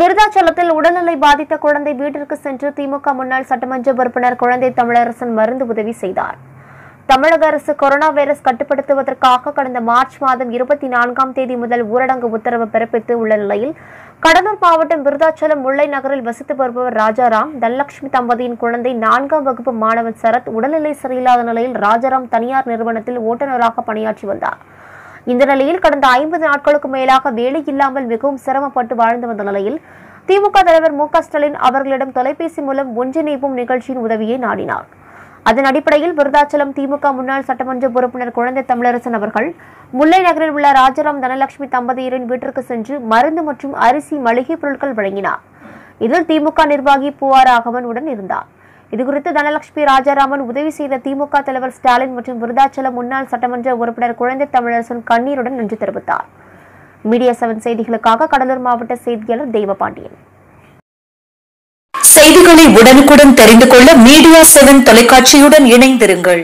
விருதாச்சலத்தில் உடல்நிலை பாதித்த குழந்தை வீட்டிற்கு சென்று திமுக முன்னாள் சட்டமன்ற உறுப்பினர் குழந்தை தமிழரசன் மருந்து உதவி செய்தார். தமிழக அரசு கொரோனா வைரஸ் கட்டுப்படுத்துவதற்காக கடந்த மார்ச் மாதம் இருபத்தி நான்காம் தேதி முதல் ஊரடங்கு உத்தரவு பிறப்பித்து உள்ள நிலையில் கடலூர் மாவட்டம் விருதாச்சலம் முல்லை நகரில் வசித்து வருபவர் ராஜாராம் தனலட்சுமி தம்பதியின் குழந்தை நான்காம் வகுப்பு மாணவன் சரத் உடல்நிலை சரியில்லாத நிலையில் ராஜாராம் தனியார் நிறுவனத்தில் ஓட்டுநராக பணியாற்றி வந்தார். இந்த நிலையில் கடந்த ஐம்பது நாட்களுக்கு மேலாக வேலை இல்லாமல் மிகவும் சிரமப்பட்டு வாழ்ந்து வந்த நிலையில் திமுக தலைவர் மு ஸ்டாலின் அவர்களிடம் தொலைபேசி மூலம் ஒன்றிணைப்பும் நிகழ்ச்சியின் உதவியை நாடினார். அதன் அடிப்படையில் விருதாச்சலம் திமுக முன்னாள் சட்டமன்ற உறுப்பினர் குழந்தை தமிழரசன் அவர்கள் முல்லை நகரில் உள்ள ராஜாராம் தனலட்சுமி தம்பதியரின் வீட்டிற்கு சென்று மருந்து மற்றும் அரிசி மளிகை பொருட்கள் வழங்கினார். இதில் திமுக நிர்வாகி பூவாராகவன் உடன் இருந்தார். இதுகுறித்து தனலட்சுமி ராஜாராமன் உதவி செய்த திமுக தலைவர் ஸ்டாலின் மற்றும் விருதாச்சலம் முன்னாள் சட்டமன்ற உறுப்பினர் குழந்தை தமிழரசன் கண்ணீருடன் நன்றி தெரிவித்தார். மீடியா செவன் செய்திகளுக்காக கடலூர் மாவட்ட செய்தியாளர் தெய்வபாண்டியன். செய்திகளை உடனுக்குடன் தெரிந்து கொள்ள மீடியா செவன் தொலைக்காட்சியுடன் இணைந்திருங்கள்.